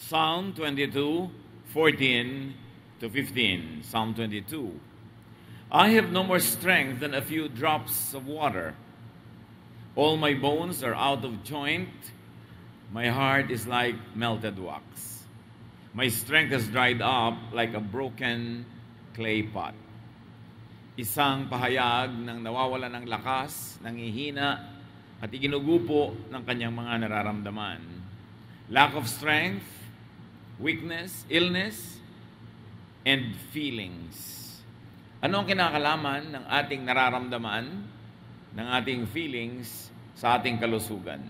Psalm 22, 14 to 15. Psalm 22. I have no more strength than a few drops of water. All my bones are out of joint. My heart is like melted wax. My strength has dried up like a broken clay pot. Isang pahayag ng nawawala ng lakas, nangihina, at iginugupo ng kanyang mga nararamdaman. Lack of strength, weakness, illness, and feelings. Ano ang kinakalaman ng ating nararamdaman, ng ating feelings sa ating kalusugan?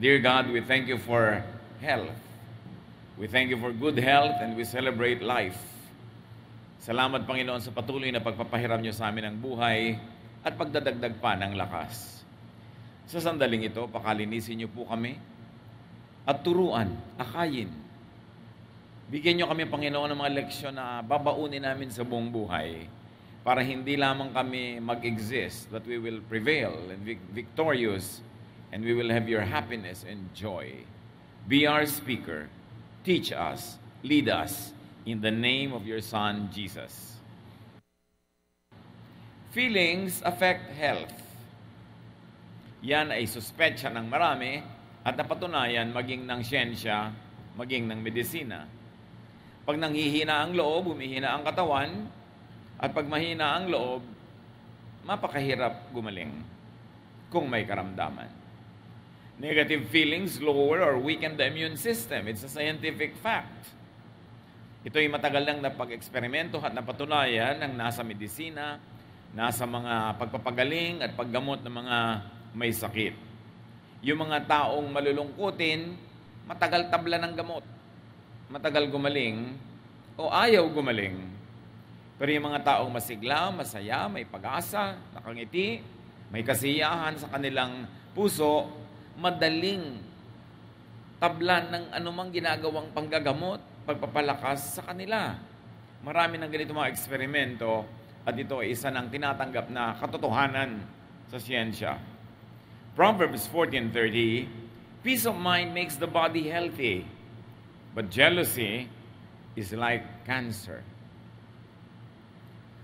Dear God, we thank you for health. We thank you for good health and we celebrate life. Salamat, Panginoon, sa patuloy na pagpapahiram niyo sa amin ng buhay at pagdadagdag pa ng lakas. Sa sandaling ito, pakalinisin niyo po kami at turuan, akayin. Bigyan niyo kami, Panginoon, ng mga leksyon na babaunin namin sa buong buhay para hindi lamang kami mag-exist, but we will prevail and be victorious and we will have your happiness and joy. Be our speaker. Teach us. Lead us in the name of your Son, Jesus. Feelings affect health. Yan ay suspetsya ng marami at napatunayan maging ng siyensya, maging ng medisina. Pag nanghihina ang loob, humihina ang katawan, at pag mahina ang loob, mapakahirap gumaling kung may karamdaman. Negative feelings lower or weaken the immune system. It's a scientific fact. Ito ay matagal nang napag-eksperimento at napatunayan ng nasa medisina, nasa mga pagpapagaling at paggamot ng mga may sakit. Yung mga taong malulungkutin, matagal tabla ng gamot. Matagal gumaling o ayaw gumaling. Pero yung mga taong masigla, masaya, may pag-asa, nakangiti, may kasiyahan sa kanilang puso, madaling tablan ng anumang ginagawang panggagamot, pagpapalakas sa kanila. Marami ng ganito mga eksperimento at ito ay isa ng tinatanggap na katotohanan sa siyensya. Proverbs 14:30, peace of mind makes the body healthy, but jealousy is like cancer.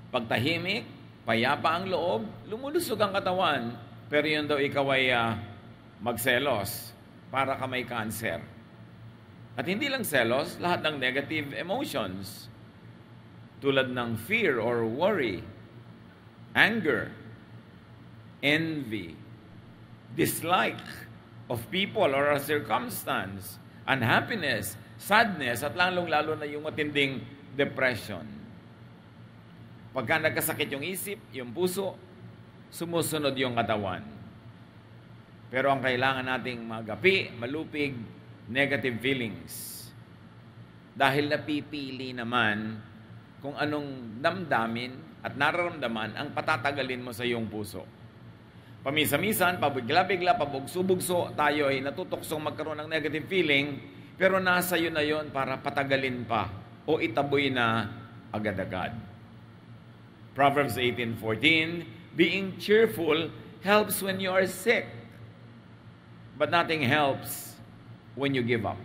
Pagtahimik, payapa ang loob, lumulusog ang katawan, pero yun daw ikaw ay uh, magselos para ka may cancer. At hindi lang selos, lahat ng negative emotions, tulad ng fear or worry, anger, envy, dislike of people or a circumstance, unhappiness, sadness, at lalong-lalo na yung matinding depression. Pagka nagkasakit yung isip, yung puso, sumusunod yung katawan. Pero ang kailangan nating magapi, malupig, negative feelings. Dahil napipili naman kung anong damdamin at nararamdaman ang patatagalin mo sa iyong puso. Pamisa-misan, pabigla-bigla, pabugso-bugso, tayo ay natutuksong magkaroon ng negative feeling, pero nasa yun na yun para patagalin pa o itaboy na agad-agad. Proverbs 18.14, Being cheerful helps when you are sick, but nothing helps when you give up.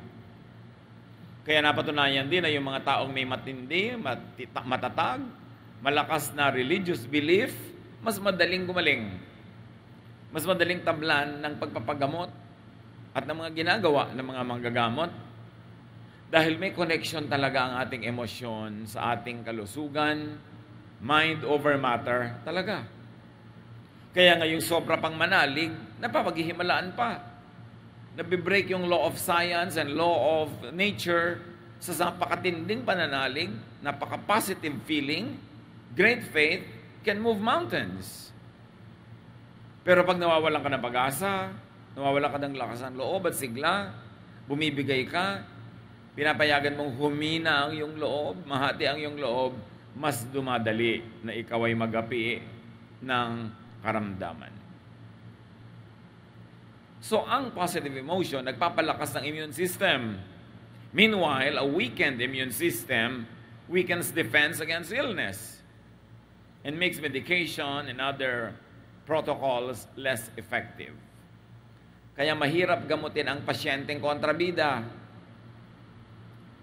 Kaya napatunayan din na yung mga taong may matindi, matatag, malakas na religious belief, mas madaling gumaling mas madaling tablan ng pagpapagamot at ng mga ginagawa ng mga manggagamot dahil may connection talaga ang ating emosyon sa ating kalusugan, mind over matter talaga. Kaya ngayong sobra pang manalig, napapaghihimalaan pa. Nabibreak yung law of science and law of nature sa napakatinding pananalig, napaka-positive feeling, great faith can move mountains. Pero pag nawawalan ka ng pag-asa, nawawalan ka ng lakas ng loob at sigla, bumibigay ka, pinapayagan mong humina ang iyong loob, mahati ang iyong loob, mas dumadali na ikaw ay magapi ng karamdaman. So, ang positive emotion, nagpapalakas ng immune system. Meanwhile, a weakened immune system weakens defense against illness and makes medication and other protocols less effective. Kaya mahirap gamutin ang pasyenteng kontrabida.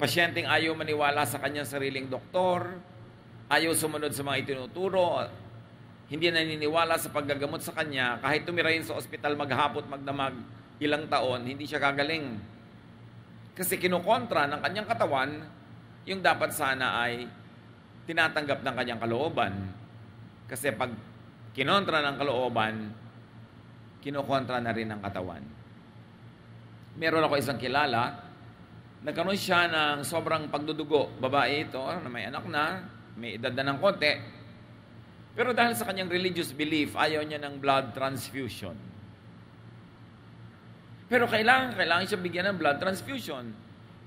Pasyenteng ayaw maniwala sa kanyang sariling doktor, ayaw sumunod sa mga itinuturo, hindi naniniwala sa paggagamot sa kanya, kahit tumira yun sa ospital maghapot, magdamag, ilang taon, hindi siya gagaling. Kasi kinukontra ng kanyang katawan, yung dapat sana ay tinatanggap ng kanyang kalooban. Kasi pag kinontra ng kalooban, kinukontra na rin ng katawan. Meron ako isang kilala, nagkaroon siya ng sobrang pagdudugo. Babae ito, na may anak na, may edad na ng konti. Pero dahil sa kanyang religious belief, ayaw niya ng blood transfusion. Pero kailangan, kailangan siya bigyan ng blood transfusion.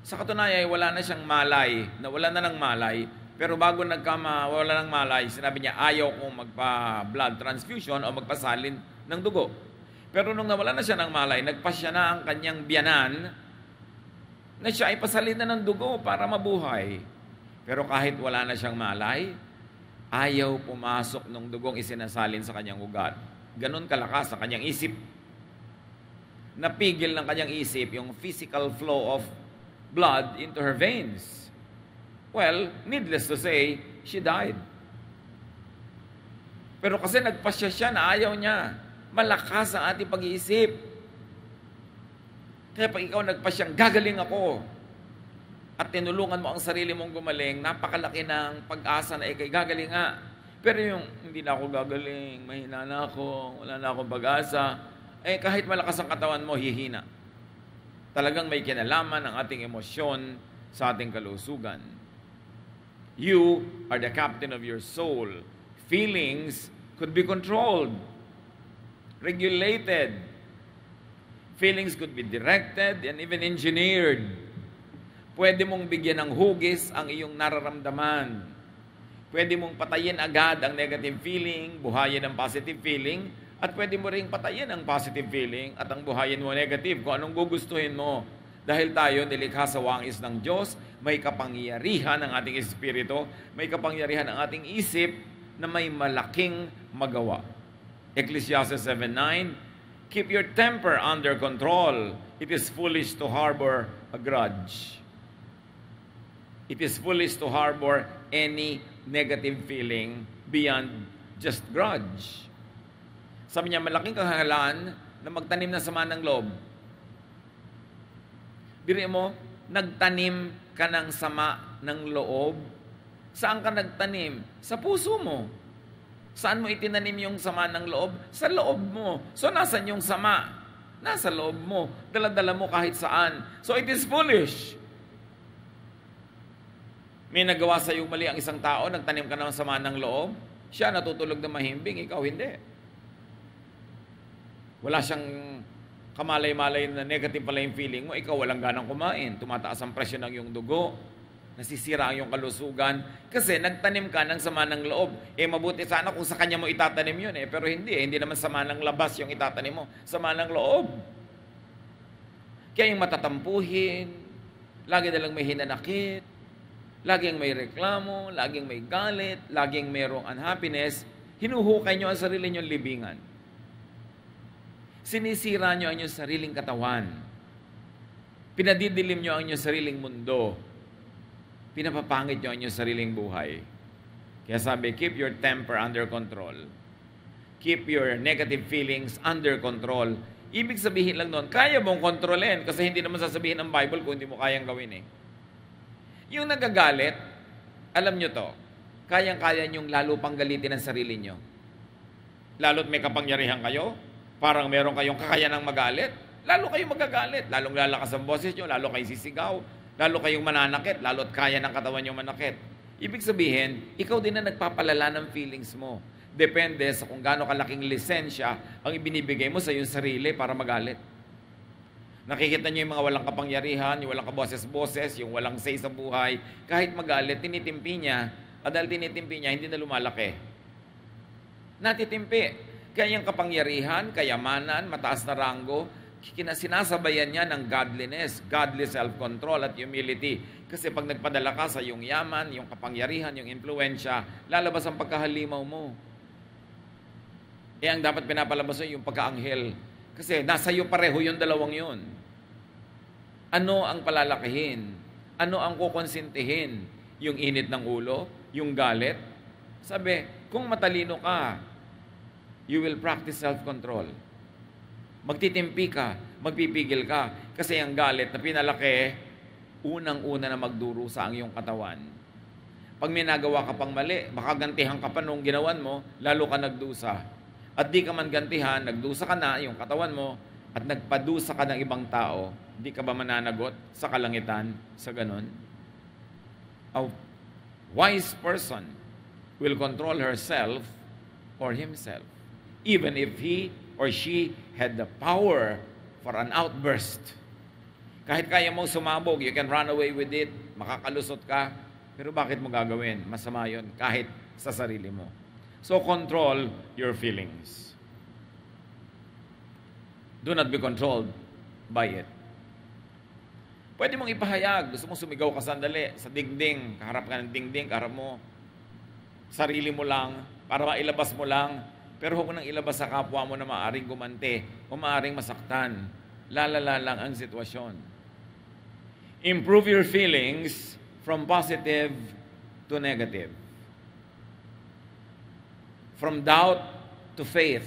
Sa katunayan, wala na siyang malay, nawala na ng malay, pero bago nagkama, wala ng malay, sinabi niya, ayaw kong magpa-blood transfusion o magpasalin ng dugo. Pero nung nawala na siya ng malay, nagpasya na ang kanyang biyanan na siya ay pasalin na ng dugo para mabuhay. Pero kahit wala na siyang malay, ayaw pumasok ng dugong isinasalin sa kanyang ugat. Ganon kalakas ang kanyang isip. Napigil ng kanyang isip yung physical flow of blood into her veins. Well, needless to say, she died. Pero kasi nagpasya siya na ayaw niya malakas ang ating pag-iisip. Kaya pag ikaw nagpasyang, gagaling ako, at tinulungan mo ang sarili mong gumaling, napakalaki ng pag-asa na ikay gagaling nga. Pero yung, hindi na ako gagaling, mahina na ako, wala na akong pag-asa, eh kahit malakas ang katawan mo, hihina. Talagang may kinalaman ang ating emosyon sa ating kalusugan. You are the captain of your soul. Feelings could be controlled regulated. Feelings could be directed and even engineered. Pwede mong bigyan ng hugis ang iyong nararamdaman. Pwede mong patayin agad ang negative feeling, buhayin ang positive feeling, at pwede mo ring patayin ang positive feeling at ang buhayin mo negative kung anong gugustuhin mo. Dahil tayo nilikha sa wangis ng Diyos, may kapangyarihan ang ating espiritu, may kapangyarihan ang ating isip na may malaking magawa. Ecclesiastes 7.9, Keep your temper under control. It is foolish to harbor a grudge. It is foolish to harbor any negative feeling beyond just grudge. Sabi niya, malaking kahalaan na magtanim ng sama ng loob. Biri mo, nagtanim ka ng sama ng loob. Saan ka nagtanim? Sa puso mo. Saan mo itinanim yung sama ng loob? Sa loob mo. So, nasan yung sama? Nasa loob mo. Daladala mo kahit saan. So, it is foolish. May nagawa sa iyo mali ang isang tao, nagtanim ka ng sama ng loob, siya natutulog na mahimbing, ikaw hindi. Wala siyang kamalay-malay na negative pala yung feeling mo, ikaw walang ganang kumain, tumataas ang presyon ng iyong dugo, nasisira ang iyong kalusugan kasi nagtanim ka ng sama ng loob. Eh mabuti sana kung sa kanya mo itatanim yun eh, pero hindi eh, hindi naman sama ng labas yung itatanim mo, sama ng loob. Kaya yung matatampuhin, lagi na lang may hinanakit, laging may reklamo, laging may galit, laging mayroong unhappiness, hinuhukay nyo ang sarili nyo libingan. Sinisira nyo ang inyong sariling katawan. Pinadidilim nyo ang inyong sariling mundo pinapapangit nyo ang inyong sariling buhay. Kaya sabi, keep your temper under control. Keep your negative feelings under control. Ibig sabihin lang noon, kaya mong kontrolin kasi hindi naman sasabihin ng Bible kung hindi mo kayang gawin eh. Yung nagagalit, alam nyo to, kayang-kaya nyong lalo pang galitin ang sarili nyo. Lalo't may kapangyarihan kayo, parang meron kayong kakayanang magalit, lalo kayong magagalit, lalong lalakas ang boses nyo, lalo kayo sisigaw, Lalo kayong mananakit, lalo't kaya ng katawan yung manakit. Ibig sabihin, ikaw din na nagpapalala ng feelings mo. Depende sa kung gaano kalaking lisensya ang ibinibigay mo sa iyong sarili para magalit. Nakikita niyo yung mga walang kapangyarihan, yung walang kaboses-boses, yung walang say sa buhay. Kahit magalit, tinitimpi niya. At dahil tinitimpi niya, hindi na lumalaki. Natitimpi. Kaya yung kapangyarihan, kayamanan, mataas na ranggo, sinasabayan niya ng godliness, godly self-control at humility. Kasi pag nagpadala ka sa yung yaman, yung kapangyarihan, yung impluensya, lalabas ang pagkahalimaw mo. Eh, ang dapat pinapalabas mo yung pagkaanghel. Kasi nasa iyo pareho yung dalawang yun. Ano ang palalakihin? Ano ang kukonsintihin? Yung init ng ulo? Yung galit? Sabi, kung matalino ka, you will practice self-control. Magtitimpi ka, magpipigil ka. Kasi ang galit na pinalaki, unang-una na magdurusa ang iyong katawan. Pag may nagawa ka pang mali, makagantihan ka pa nung ginawan mo, lalo ka nagdusa. At di ka man gantihan, nagdusa ka na, yung katawan mo, at nagpadusa ka ng ibang tao, di ka ba mananagot sa kalangitan sa ganon? A wise person will control herself or himself, even if he or she had the power for an outburst. Kahit kaya mong sumabog, you can run away with it, makakalusot ka, pero bakit mo gagawin? Masama yon kahit sa sarili mo. So control your feelings. Do not be controlled by it. Pwede mong ipahayag, gusto mong sumigaw ka sandali sa dingding, kaharap ka ng dingding, kaharap mo, sarili mo lang, para mailabas mo lang, pero huwag nang ilabas sa kapwa mo na maaring gumante o maaring masaktan. Lalala lang ang sitwasyon. Improve your feelings from positive to negative. From doubt to faith.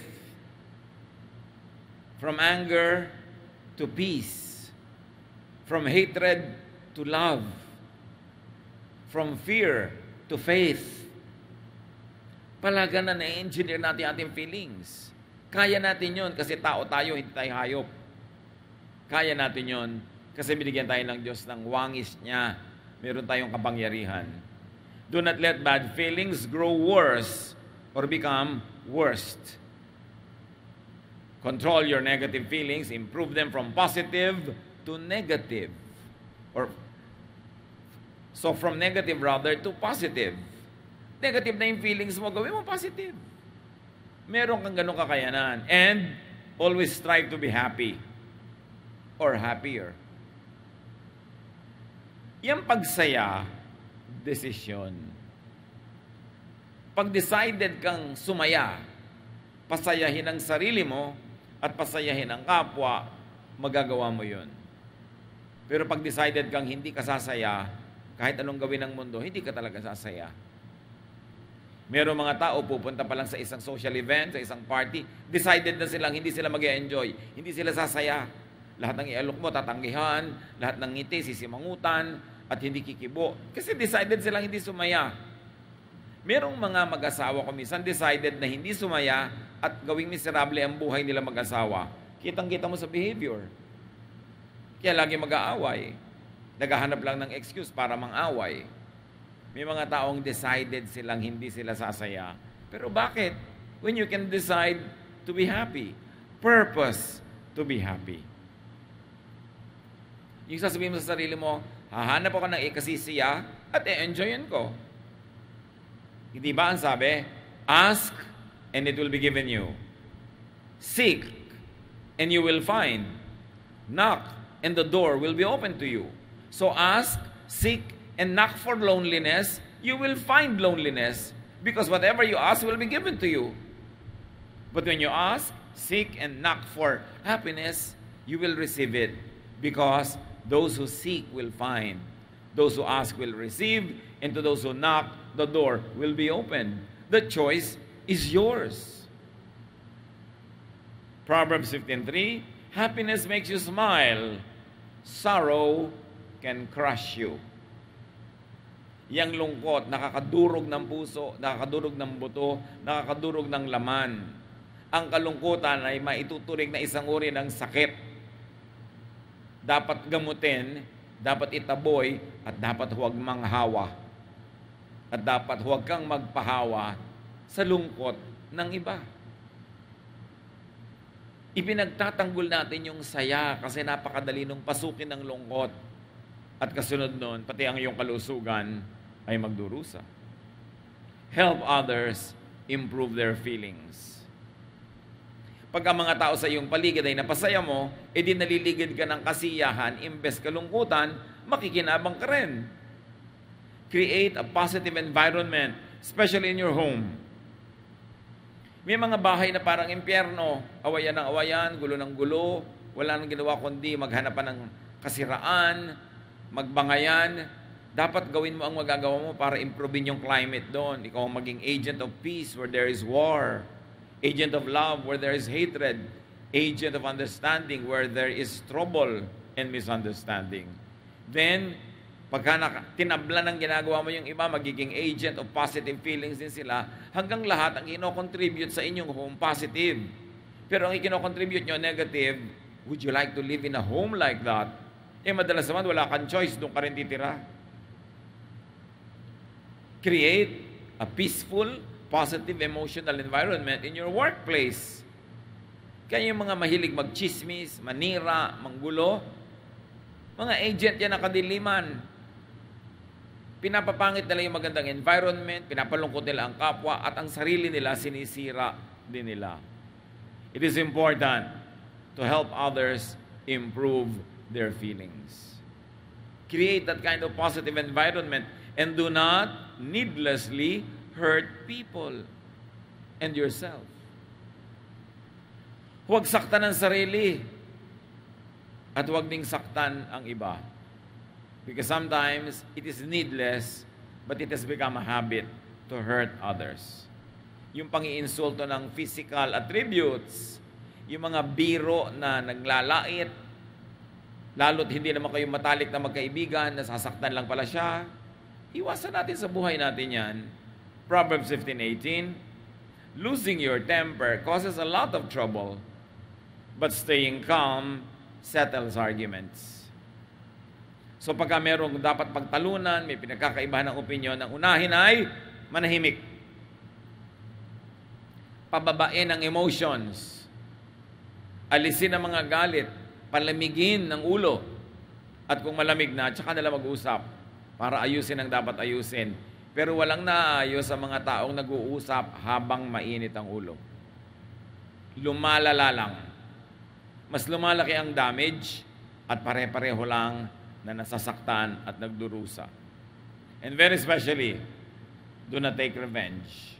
From anger to peace From hatred to love. From fear to faith. Palaga na na-engineer natin ating feelings. Kaya natin yon kasi tao tayo, hindi tayo hayop. Kaya natin yon kasi binigyan tayo ng Diyos ng wangis niya. Meron tayong kapangyarihan. Do not let bad feelings grow worse or become worst. Control your negative feelings, improve them from positive to negative. Or So from negative rather to positive. Negative na yung feelings mo, gawin mo positive. Meron kang ganong kakayanan. And always strive to be happy or happier. Yung pagsaya, decision. Pag decided kang sumaya, pasayahin ang sarili mo at pasayahin ang kapwa, magagawa mo yun. Pero pag decided kang hindi ka sasaya, kahit anong gawin ng mundo, hindi ka talaga sasaya. Meron mga tao pupunta pa lang sa isang social event, sa isang party, decided na silang hindi sila mag enjoy hindi sila sasaya. Lahat ng ialok mo, tatanggihan, lahat ng ngiti, sisimangutan, at hindi kikibo. Kasi decided silang hindi sumaya. Merong mga mag-asawa ko minsan decided na hindi sumaya at gawing miserable ang buhay nila mag-asawa. Kitang-kita mo sa behavior. Kaya lagi mag-aaway. Naghahanap lang ng excuse para mang-away. May mga taong decided silang hindi sila sasaya. Pero bakit? When you can decide to be happy. Purpose to be happy. Yung sasabihin mo sa sarili mo, hahanap ako ng ikasisiya at e-enjoyin ko. Hindi ba ang sabi? Ask and it will be given you. Seek and you will find. Knock and the door will be open to you. So ask, seek, and knock for loneliness. You will find loneliness because whatever you ask will be given to you. But when you ask, seek, and knock for happiness, you will receive it because those who seek will find. Those who ask will receive, and to those who knock, the door will be opened. The choice is yours. Proverbs 15:3 Happiness makes you smile, sorrow can crush you. Yang lungkot, nakakadurog ng puso, nakakadurog ng buto, nakakadurog ng laman. Ang kalungkutan ay maituturing na isang uri ng sakit. Dapat gamutin, dapat itaboy, at dapat huwag manghawa. At dapat huwag kang magpahawa sa lungkot ng iba ipinagtatanggol natin yung saya kasi napakadali nung pasukin ng lungkot. At kasunod nun, pati ang iyong kalusugan ay magdurusa. Help others improve their feelings. Pag ang mga tao sa iyong paligid ay napasaya mo, edi naliligid ka ng kasiyahan, imbes kalungkutan, makikinabang ka rin. Create a positive environment, especially in your home may mga bahay na parang impyerno, awayan ng awayan, gulo ng gulo, wala nang ginawa kundi maghanapan ng kasiraan, magbangayan, dapat gawin mo ang magagawa mo para improve yung climate doon. Ikaw ang maging agent of peace where there is war, agent of love where there is hatred, agent of understanding where there is trouble and misunderstanding. Then, pagka tinabla ng ginagawa mo yung iba, magiging agent of positive feelings din sila, hanggang lahat ang ino-contribute sa inyong home positive. Pero ang ikino-contribute nyo negative, would you like to live in a home like that? Eh madalas naman wala kang choice, doon ka rin titira. Create a peaceful, positive emotional environment in your workplace. Kaya yung mga mahilig magchismis, manira, manggulo, mga agent yan ng kadiliman. Pinapapangit nila yung magandang environment, pinapalungkot nila ang kapwa, at ang sarili nila sinisira din nila. It is important to help others improve their feelings. Create that kind of positive environment and do not needlessly hurt people and yourself. Huwag saktan ang sarili at huwag ding saktan ang iba. Because sometimes it is needless but it has become a habit to hurt others. Yung pang-iinsulto ng physical attributes, yung mga biro na naglalait, lalo't hindi naman kayo matalik na magkaibigan, nasasaktan lang pala siya, Iwasan natin sa buhay natin yan. Proverbs 15:18, Losing your temper causes a lot of trouble, but staying calm settles arguments. So pagka merong dapat pagtalunan, may pinagkakaibahan ng opinion, ang unahin ay manahimik. Pababain ang emotions. Alisin ang mga galit. Palamigin ng ulo. At kung malamig na, tsaka nila mag-usap para ayusin ang dapat ayusin. Pero walang naayos sa mga taong nag-uusap habang mainit ang ulo. Lumalala lang. Mas lumalaki ang damage at pare-pareho lang na nasasaktan at nagdurusa. And very especially, do not take revenge.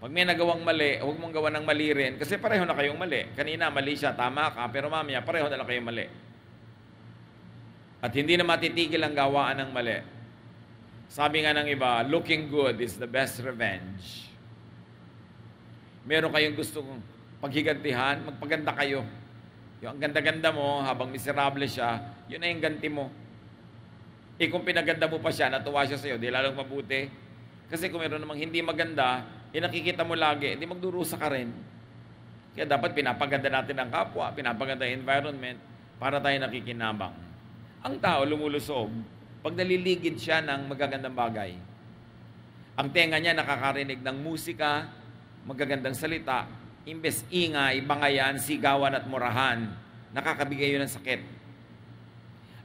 Pag may nagawang mali, huwag mong gawa ng mali rin kasi pareho na kayong mali. Kanina mali siya, tama ka, pero mamaya pareho na lang kayong mali. At hindi na matitigil ang gawaan ng mali. Sabi nga ng iba, looking good is the best revenge. Meron kayong gustong paghigantihan, magpaganda kayo. Yung ang ganda-ganda mo, habang miserable siya, yun na yung ganti mo. Eh kung pinaganda mo pa siya, natuwa siya sa'yo, di lalong mabuti. Kasi kung meron namang hindi maganda, eh nakikita mo lagi, hindi magdurusa ka rin. Kaya dapat pinapaganda natin ang kapwa, pinapaganda ang environment para tayo nakikinabang. Ang tao lumulusog pag naliligid siya ng magagandang bagay. Ang tenga niya nakakarinig ng musika, magagandang salita, imbes ingay, bangayan, sigawan at murahan, nakakabigay yun ng sakit.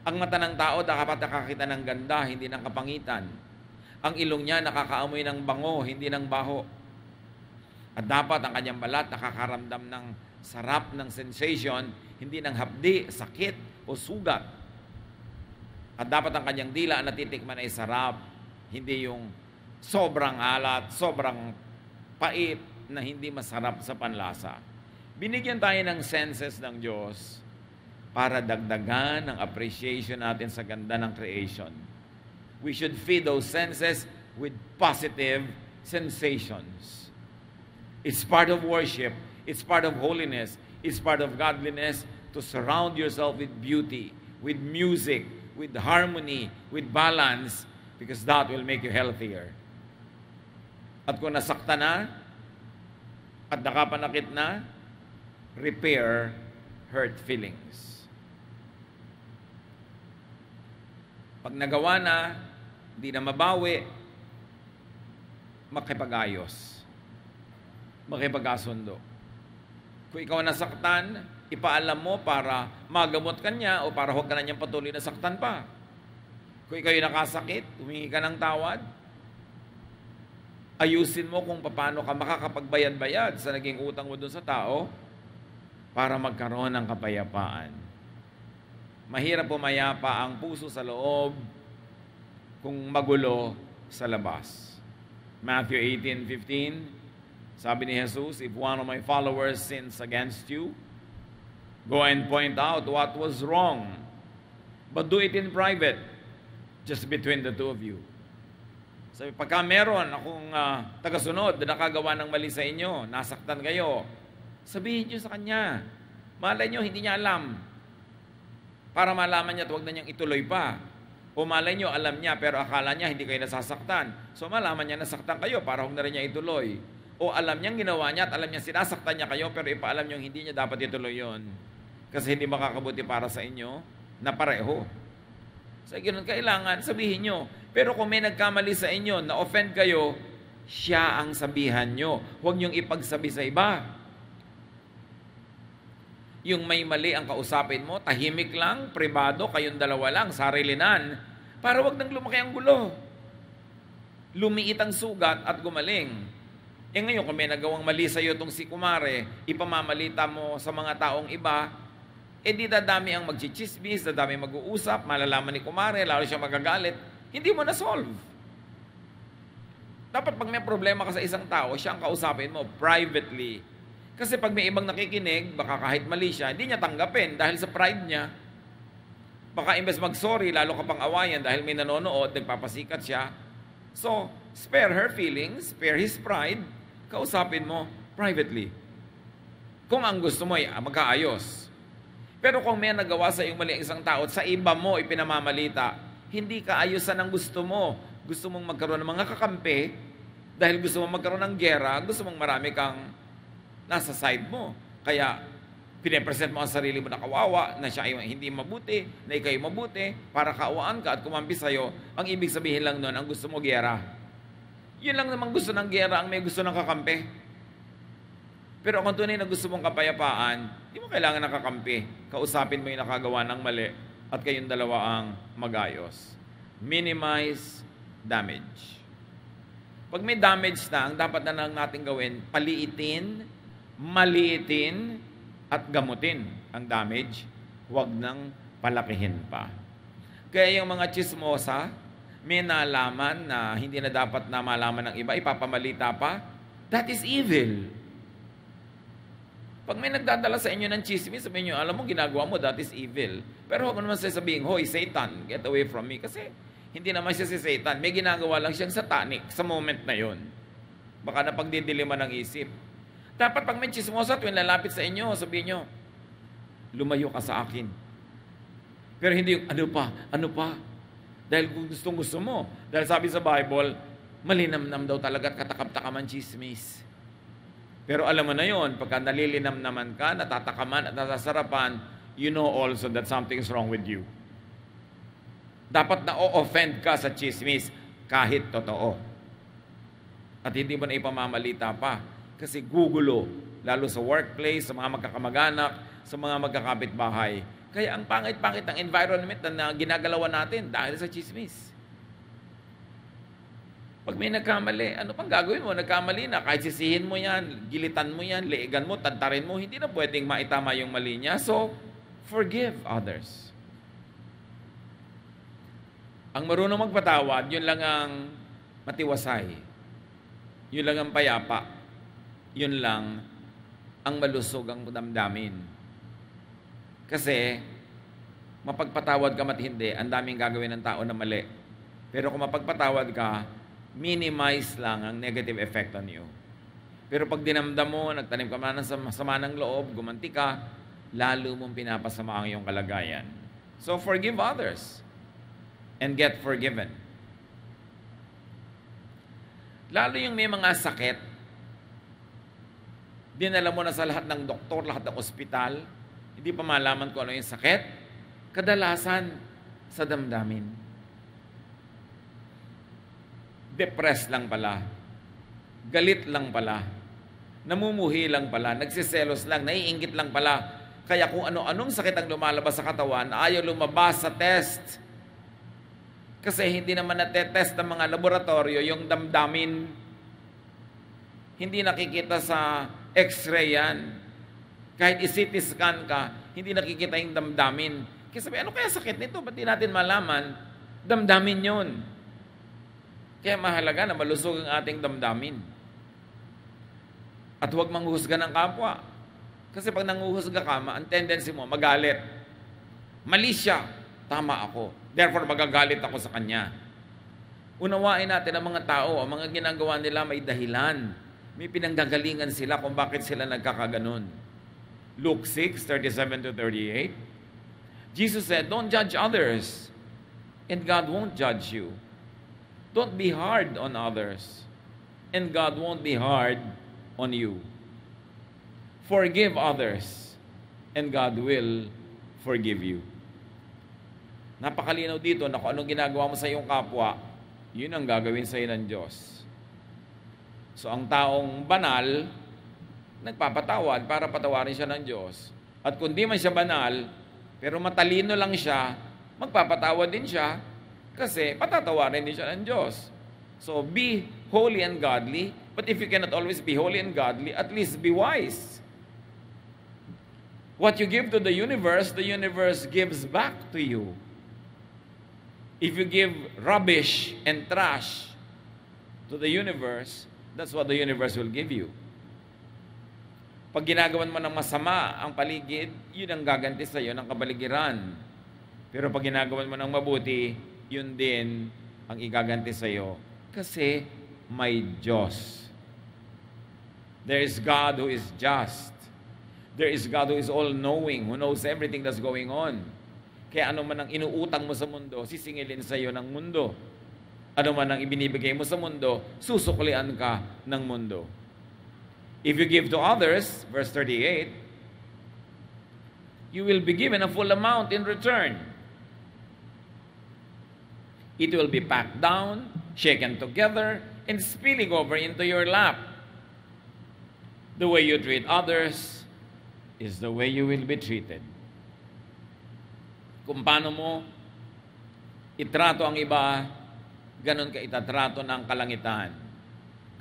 Ang mata ng tao dapat nakakita ng ganda, hindi ng kapangitan. Ang ilong niya nakakaamoy ng bango, hindi ng baho. At dapat ang kanyang balat nakakaramdam ng sarap ng sensation, hindi ng hapdi, sakit o sugat. At dapat ang kanyang dila na titikman ay sarap, hindi yung sobrang alat, sobrang pait na hindi masarap sa panlasa. Binigyan tayo ng senses ng Diyos para dagdagan ang appreciation natin sa ganda ng creation. We should feed those senses with positive sensations. It's part of worship. It's part of holiness. It's part of godliness to surround yourself with beauty, with music, with harmony, with balance, because that will make you healthier. At kung nasakta na, at nakapanakit na, repair hurt feelings. Pag nagawa na, hindi na mabawi, makipag-ayos. Makipag-asundo. Kung ikaw nasaktan, ipaalam mo para magamot ka niya o para huwag ka na niyang patuloy na saktan pa. Kung ikaw nakasakit, humingi ka ng tawad, ayusin mo kung paano ka makakapagbayad-bayad sa naging utang mo dun sa tao para magkaroon ng kapayapaan. Mahirap pumayapa ang puso sa loob kung magulo sa labas. Matthew 18:15 Sabi ni Jesus, if one of my followers sins against you, Go and point out what was wrong. But do it in private, just between the two of you. Sabi, pagka meron akong uh, tagasunod na nakagawa ng mali sa inyo, nasaktan kayo, sabihin niyo sa kanya. Malay niyo, hindi niya alam. Para malaman niya at huwag na niyang ituloy pa. O malay niyo, alam niya, pero akala niya hindi kayo nasasaktan. So malaman niya nasaktan kayo para huwag na rin niya ituloy. O alam niyang ginawa niya at alam niya sinasaktan niya kayo, pero ipaalam niyo hindi niya dapat ituloy yon Kasi hindi makakabuti para sa inyo na pareho. Sa so, ganun, kailangan sabihin nyo. Pero kung may nagkamali sa inyo, na-offend kayo, siya ang sabihan nyo. Huwag niyong ipagsabi sa iba. Yung may mali ang kausapin mo, tahimik lang, pribado, kayong dalawa lang, sarilinan, para wag nang lumaki ang gulo. Lumiit ang sugat at gumaling. Eh ngayon, kung may nagawang mali sa iyo itong si Kumare, ipamamalita mo sa mga taong iba, eh di dadami ang magchichismis, dadami mag-uusap, malalaman ni kumare, lalo siya magagalit, hindi mo na-solve. Dapat pag may problema ka sa isang tao, siya ang kausapin mo privately. Kasi pag may ibang nakikinig, baka kahit mali siya, hindi niya tanggapin dahil sa pride niya. Baka imbes mag-sorry, lalo ka pang awayan dahil may nanonood, nagpapasikat siya. So, spare her feelings, spare his pride, kausapin mo privately. Kung ang gusto mo ay magkaayos. Pero kung may nagawa sa iyong mali ang isang tao sa iba mo ipinamamalita, hindi ka ayusan ang gusto mo. Gusto mong magkaroon ng mga kakampi dahil gusto mong magkaroon ng gera, gusto mong marami kang nasa side mo. Kaya pinapresent mo ang sarili mo na kawawa, na siya ay hindi mabuti, na ikay mabuti, para kaawaan ka at kumampi sa'yo, ang ibig sabihin lang nun, ang gusto mo gera. Yun lang naman gusto ng gera, ang may gusto ng kakampi. Pero kung tunay na gusto mong kapayapaan, hindi mo kailangan nakakampi. Kausapin mo yung nakagawa ng mali at kayong dalawa ang magayos. Minimize damage. Pag may damage na, ang dapat na lang natin gawin, paliitin, maliitin, at gamutin ang damage. Huwag nang palakihin pa. Kaya yung mga chismosa, may nalaman na hindi na dapat na malaman ng iba, ipapamalita pa, that is evil. Pag may nagdadala sa inyo ng chismis, sabihin nyo, alam mo, ginagawa mo, that is evil. Pero huwag naman sasabihin, hoy, Satan, get away from me. Kasi hindi naman siya si Satan. May ginagawa lang siyang satanic sa moment na yon. Baka na pagdidiliman ng isip. Dapat pag may chismosa, tuwing lalapit sa inyo, sabihin nyo, lumayo ka sa akin. Pero hindi yung, ano pa, ano pa. Dahil gustong gusto mo. Dahil sabi sa Bible, malinamnam daw talaga at katakam-takam ang chismis. Pero alam mo na yon, pagka nalilinam naman ka, natatakaman at nasasarapan, you know also that something is wrong with you. Dapat na o-offend ka sa chismis kahit totoo. At hindi mo na ipamamalita pa. Kasi gugulo, lalo sa workplace, sa mga magkakamag-anak, sa mga magkakapit-bahay. Kaya ang pangit-pangit ng environment na ginagalawan natin dahil sa chismis. Pag may nagkamali, ano pang gagawin mo? Nagkamali na, kahit sisihin mo yan, gilitan mo yan, leegan mo, tantarin mo, hindi na pwedeng maitama yung mali niya. So, forgive others. Ang marunong magpatawad, yun lang ang matiwasay. Yun lang ang payapa. Yun lang ang malusog ang damdamin. Kasi, mapagpatawad ka mat hindi, ang daming gagawin ng tao na mali. Pero kung mapagpatawad ka, minimize lang ang negative effect on you. Pero pag dinamdam mo, nagtanim ka man ng sama ng loob, gumanti ka, lalo mong pinapasama ang iyong kalagayan. So forgive others and get forgiven. Lalo yung may mga sakit, dinala mo na sa lahat ng doktor, lahat ng ospital, hindi pa malaman kung ano yung sakit, kadalasan sa damdamin depressed lang pala, galit lang pala, namumuhi lang pala, nagsiselos lang, naiingit lang pala. Kaya kung ano-anong sakit ang lumalabas sa katawan, ayaw lumabas sa test. Kasi hindi naman natetest ng mga laboratorio yung damdamin. Hindi nakikita sa x-ray yan. Kahit i-CT scan ka, hindi nakikita yung damdamin. Kasi sabi, ano kaya sakit nito? Ba't di natin malaman? Damdamin yon. Kaya mahalaga na malusog ang ating damdamin. At huwag manghuhusga ng kapwa. Kasi pag nanguhusga ka, ang tendency mo, magalit. Mali siya. tama ako. Therefore, magagalit ako sa kanya. Unawain natin ang mga tao, ang mga ginagawa nila may dahilan. May pinanggagalingan sila kung bakit sila nagkakaganon. Luke 6, 37 to 38. Jesus said, Don't judge others, and God won't judge you. Don't be hard on others, and God won't be hard on you. Forgive others, and God will forgive you. Napakalinaw dito na kung anong ginagawa mo sa iyong kapwa, yun ang gagawin sa iyo ng Diyos. So ang taong banal, nagpapatawad para patawarin siya ng Diyos. At kung di man siya banal, pero matalino lang siya, magpapatawad din siya kasi patatawarin din siya ng Diyos. So be holy and godly, but if you cannot always be holy and godly, at least be wise. What you give to the universe, the universe gives back to you. If you give rubbish and trash to the universe, that's what the universe will give you. Pag ginagawan mo ng masama ang paligid, yun ang gaganti sa iyo ng kabaligiran. Pero pag ginagawan mo ng mabuti, yun din ang igaganti sa iyo. Kasi may Diyos. There is God who is just. There is God who is all-knowing, who knows everything that's going on. Kaya ano man ang inuutang mo sa mundo, sisingilin sa iyo ng mundo. Ano man ang ibinibigay mo sa mundo, susuklian ka ng mundo. If you give to others, verse 38, you will be given a full amount in return. It will be packed down, shaken together, and spilling over into your lap. The way you treat others is the way you will be treated kung paano mo itrato ang iba, ganun ka itatrato ng kalangitan.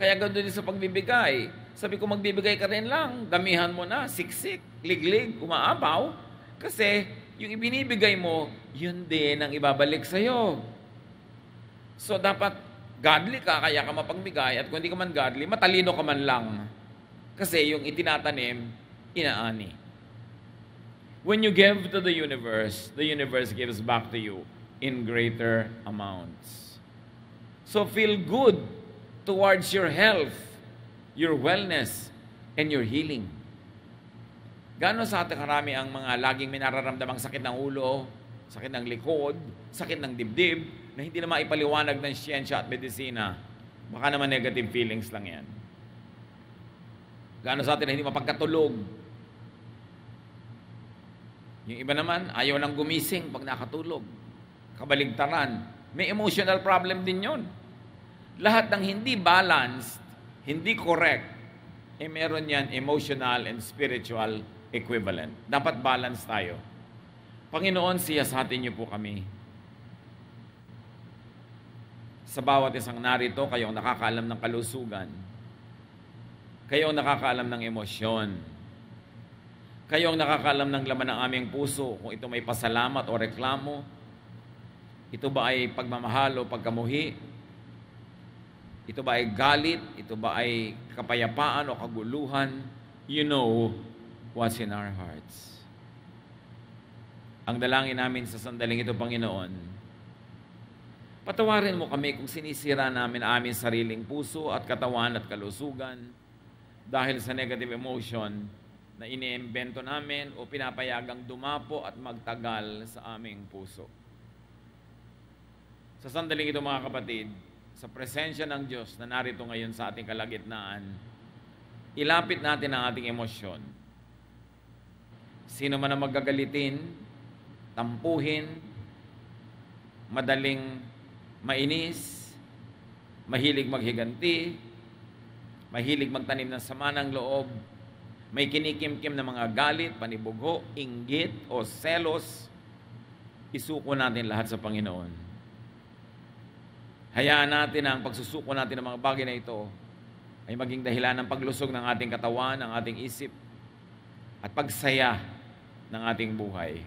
Kaya ganoon din sa pagbibigay. Sabi ko, magbibigay ka rin lang. Damihan mo na, siksik, liglig, umaapaw. Kasi yung ibinibigay mo, yun din ang ibabalik sa'yo. So dapat godly ka, kaya ka mapagbigay. At kung hindi ka man godly, matalino ka man lang. Kasi yung itinatanim, inaani. When you give to the universe, the universe gives back to you in greater amounts. So feel good towards your health, your wellness, and your healing. Gano'n sa ating karami ang mga laging minararamdamang sakit ng ulo, sakit ng likod, sakit ng dibdib, na hindi na maipaliwanag ng siyensya at medisina. Baka naman negative feelings lang yan. Gano'n sa atin na hindi mapagkatulog, yung iba naman, ayaw nang gumising pag nakatulog. Kabaligtaran. May emotional problem din yon. Lahat ng hindi balanced, hindi correct, eh meron yan emotional and spiritual equivalent. Dapat balance tayo. Panginoon, siyasatin niyo po kami. Sa bawat isang narito, kayong nakakaalam ng kalusugan. Kayong nakakaalam ng emosyon kayo ang nakakalam ng laman ng aming puso kung ito may pasalamat o reklamo. Ito ba ay pagmamahal o pagkamuhi? Ito ba ay galit? Ito ba ay kapayapaan o kaguluhan? You know what's in our hearts. Ang dalangin namin sa sandaling ito, Panginoon, patawarin mo kami kung sinisira namin aming sariling puso at katawan at kalusugan dahil sa negative emotion na iniimbento namin o pinapayagang dumapo at magtagal sa aming puso. Sa sandaling ito mga kapatid, sa presensya ng Diyos na narito ngayon sa ating kalagitnaan, ilapit natin ang ating emosyon. Sino man ang magagalitin, tampuhin, madaling mainis, mahilig maghiganti, mahilig magtanim ng sama ng loob, may kinikimkim na mga galit, panibugho, inggit o selos, isuko natin lahat sa Panginoon. Hayaan natin ang pagsusuko natin ng mga bagay na ito ay maging dahilan ng paglusog ng ating katawan, ng ating isip, at pagsaya ng ating buhay.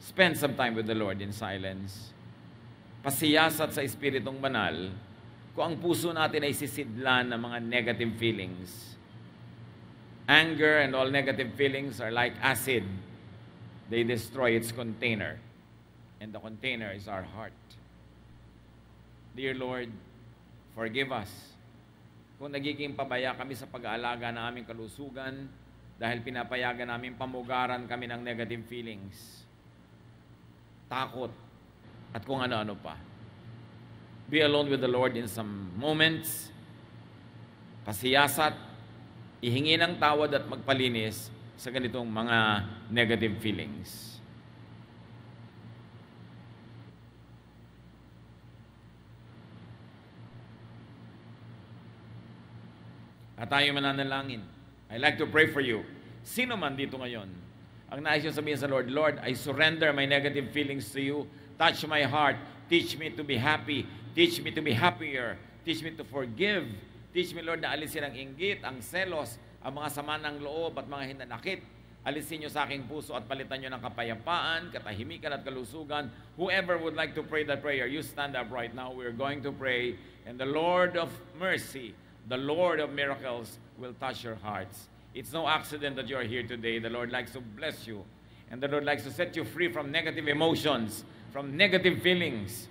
Spend some time with the Lord in silence. Pasiyasat sa Espiritong Banal kung ang puso natin ay sisidlan ng mga negative feelings Anger and all negative feelings are like acid. They destroy its container. and the container is our heart. Dear Lord, forgive us kung nagiging pabaya kami sa pag-aalaga ng aming kalusugan dahil pinapayagan namin pamugaran kami ng negative feelings, takot, at kung ano-ano pa. Be alone with the Lord in some moments, pasiyasat, ihingi ng tawad at magpalinis sa ganitong mga negative feelings. At tayo mananalangin. I like to pray for you. Sino man dito ngayon, ang nais yung sabihin sa Lord, Lord, I surrender my negative feelings to you. Touch my heart. Teach me to be happy. Teach me to be happier. Teach me to forgive. Teach me, Lord, na alisin ang inggit, ang selos, ang mga sama ng loob at mga hinanakit. Alisin nyo sa aking puso at palitan nyo ng kapayapaan, katahimikan at kalusugan. Whoever would like to pray that prayer, you stand up right now. We're going to pray. And the Lord of mercy, the Lord of miracles will touch your hearts. It's no accident that you are here today. The Lord likes to bless you. And the Lord likes to set you free from negative emotions, from negative feelings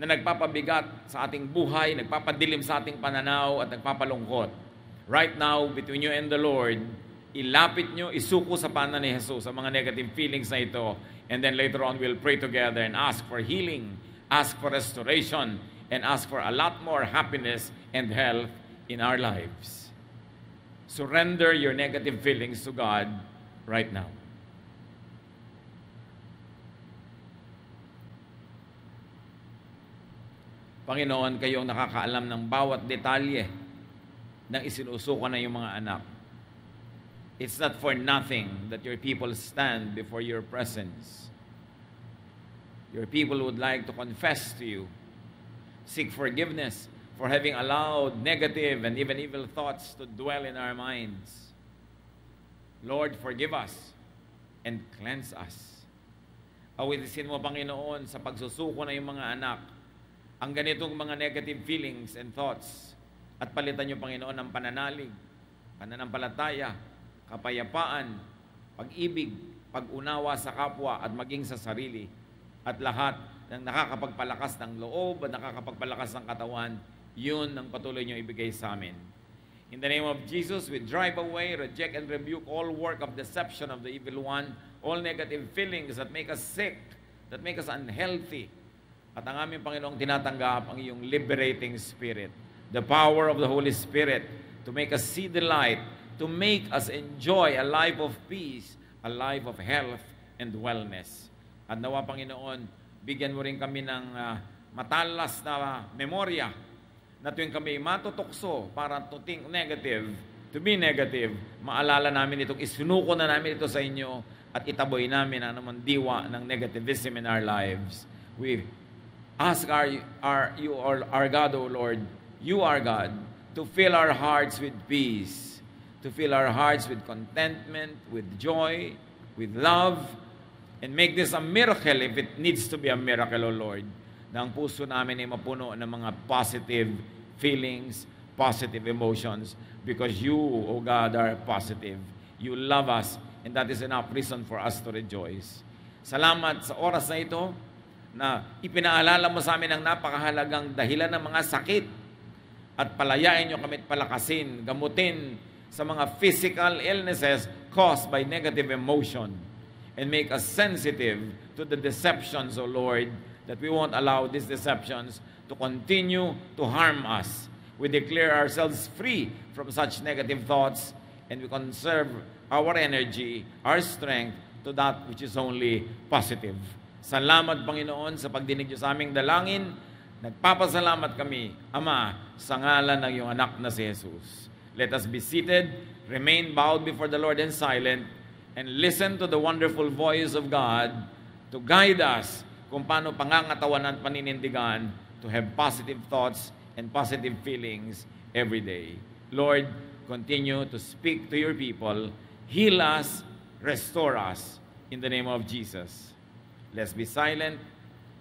na nagpapabigat sa ating buhay, nagpapadilim sa ating pananaw at nagpapalungkot. Right now, between you and the Lord, ilapit nyo, isuko sa panan ni Jesus ang mga negative feelings na ito. And then later on, we'll pray together and ask for healing, ask for restoration, and ask for a lot more happiness and health in our lives. Surrender your negative feelings to God right now. Panginoon, kayong nakakaalam ng bawat detalye ng isinusuko na yung mga anak. It's not for nothing that your people stand before your presence. Your people would like to confess to you, seek forgiveness, for having allowed negative and even evil thoughts to dwell in our minds. Lord, forgive us and cleanse us. Awitisin mo, Panginoon, sa pagsusuko na yung mga anak, ang ganitong mga negative feelings and thoughts at palitan niyo, Panginoon, ng pananalig, pananampalataya, kapayapaan, pag-ibig, pag-unawa sa kapwa at maging sa sarili at lahat ng nakakapagpalakas ng loob at nakakapagpalakas ng katawan yun ang patuloy niyo ibigay sa amin. In the name of Jesus, we drive away, reject, and rebuke all work of deception of the evil one, all negative feelings that make us sick, that make us unhealthy. At ang aming Panginoong tinatanggap ang iyong liberating spirit, the power of the Holy Spirit to make us see the light, to make us enjoy a life of peace, a life of health and wellness. At nawa, Panginoon, bigyan mo rin kami ng uh, matalas na memorya na tuwing kami matutokso para to think negative, to be negative, maalala namin itong isunuko na namin ito sa inyo at itaboy namin ang naman diwa ng negativism in our lives. We ask our, our, you, our, God, O Lord, you are God, to fill our hearts with peace, to fill our hearts with contentment, with joy, with love, and make this a miracle if it needs to be a miracle, O Lord na ang puso namin ay mapuno ng mga positive feelings, positive emotions, because you, O God, are positive. You love us, and that is enough reason for us to rejoice. Salamat sa oras na ito na ipinaalala mo sa amin ang napakahalagang dahilan ng mga sakit at palayain nyo kami at palakasin, gamutin sa mga physical illnesses caused by negative emotion and make us sensitive to the deceptions, O Lord, that we won't allow these deceptions to continue to harm us. We declare ourselves free from such negative thoughts and we conserve our energy, our strength to that which is only positive. Salamat, Panginoon, sa pagdinig niyo sa aming dalangin. Nagpapasalamat kami, Ama, sa ngalan ng iyong anak na si Jesus. Let us be seated, remain bowed before the Lord and silent, and listen to the wonderful voice of God to guide us kung paano pangangatawan at paninindigan to have positive thoughts and positive feelings every day. Lord, continue to speak to your people, heal us, restore us in the name of Jesus. Let's be silent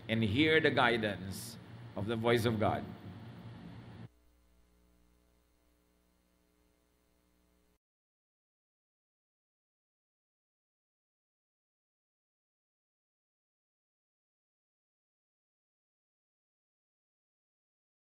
and hear the guidance of the voice of God.